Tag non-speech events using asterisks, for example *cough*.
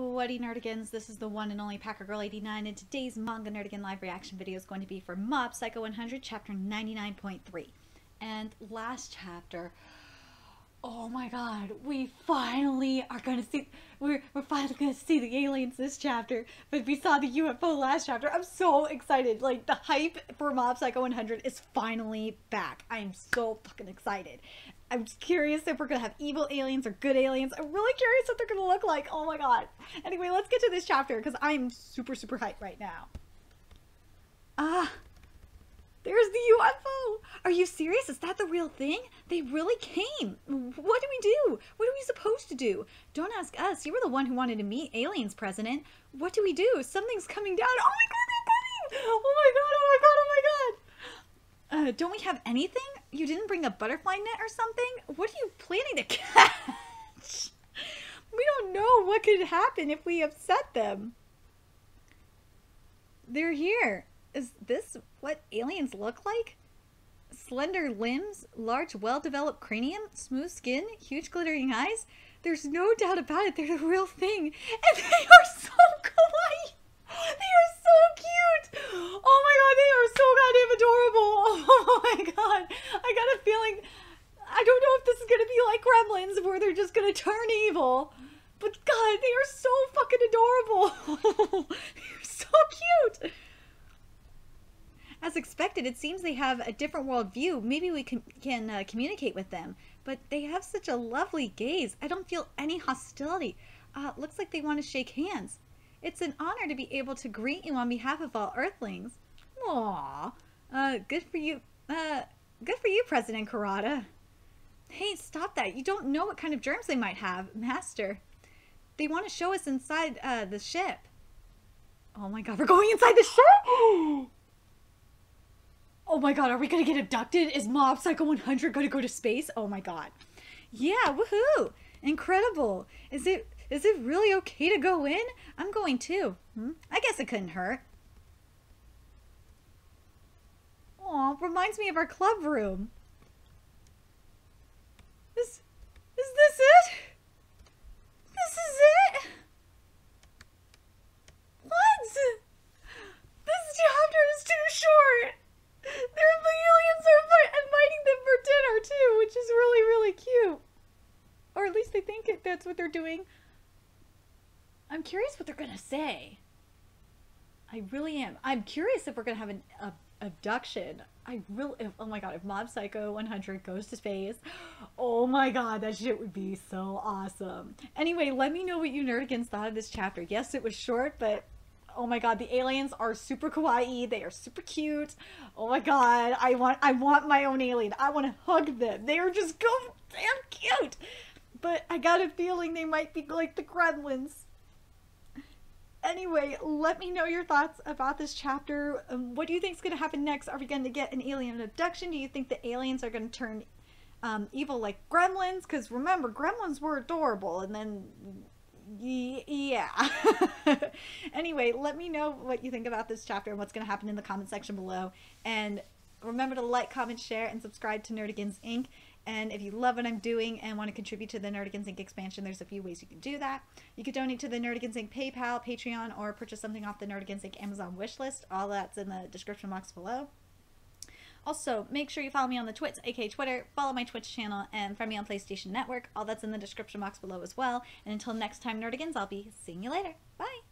Whatty Nerdigans, this is the one and only Packer Girl 89 and today's Manga Nerdigan live reaction video is going to be for Mob Psycho 100 chapter 99.3. And last chapter, oh my god, we finally are going to see, we're, we're finally going to see the aliens this chapter, but we saw the UFO last chapter. I'm so excited. Like, the hype for Mob Psycho 100 is finally back. I am so fucking excited. I'm curious if we're gonna have evil aliens or good aliens. I'm really curious what they're gonna look like. Oh my god. Anyway, let's get to this chapter because I'm super, super hyped right now. Ah, there's the UFO. Are you serious? Is that the real thing? They really came. What do we do? What are we supposed to do? Don't ask us. You were the one who wanted to meet aliens, President. What do we do? Something's coming down. Oh my god, they're coming! Oh my god, oh my god, oh my god. Uh, don't we have anything? You didn't bring a butterfly net or something? What are you planning to *laughs* catch? we don't know what could happen if we upset them. They're here. Is this what aliens look like? Slender limbs, large, well-developed cranium, smooth skin, huge glittering eyes? There's no doubt about it, they're the real thing. *laughs* And they are so kawaii! They are so cute! Oh my god, they are so goddamn adorable! Oh my god! I got a feeling. I don't know if this is gonna be like Gremlins where they're just gonna turn evil. But god, they are so fucking adorable! *laughs* they're so cute! As expected, it seems they have a different worldview. Maybe we can, can uh, communicate with them. But they have such a lovely gaze. I don't feel any hostility. Uh, looks like they want to shake hands. It's an honor to be able to greet you on behalf of all Earthlings. Aww. Uh, good for you. Uh, good for you, President Kurata. Hey, stop that. You don't know what kind of germs they might have, Master. They want to show us inside, uh, the ship. Oh my god, we're going inside the ship? *gasps* Oh my god, are we gonna get abducted? Is Mob Psycho 100 gonna go to space? Oh my god. Yeah, woohoo! Incredible. Is it is it really okay to go in? I'm going too. Hmm? I guess it couldn't hurt. Aw, reminds me of our club room. Is, is this it? This is it? What? This chapter is too short. Their aliens are inviting them for dinner too, which is really, really cute. Or at least they think that's what they're doing. I'm curious what they're gonna say. I really am. I'm curious if we're gonna have an abduction. I really, if, oh my god, if Mob Psycho 100 goes to space, oh my god, that shit would be so awesome. Anyway, let me know what you nerdigans thought of this chapter. Yes, it was short, but oh my god, the aliens are super kawaii. They are super cute. Oh my god, I want, I want my own alien. I want to hug them. They are just so damn cute. But I got a feeling they might be like the gremlins. Anyway, let me know your thoughts about this chapter. Um, what do you think is going to happen next? Are we going to get an alien abduction? Do you think the aliens are going to turn um, evil like gremlins? Because remember, gremlins were adorable, and then yeah. *laughs* anyway, let me know what you think about this chapter and what's going to happen in the comment section below. And remember to like, comment, share, and subscribe to Nerdigans Inc. And if you love what I'm doing and want to contribute to the Nerdigans Inc. expansion, there's a few ways you can do that. You could donate to the Nerdigans Inc. PayPal, Patreon, or purchase something off the Nerdigans Inc. Amazon wishlist. All that's in the description box below. Also, make sure you follow me on the Twits, aka Twitter, follow my Twitch channel, and friend me on PlayStation Network. All that's in the description box below as well. And until next time, Nerdigans, I'll be seeing you later. Bye!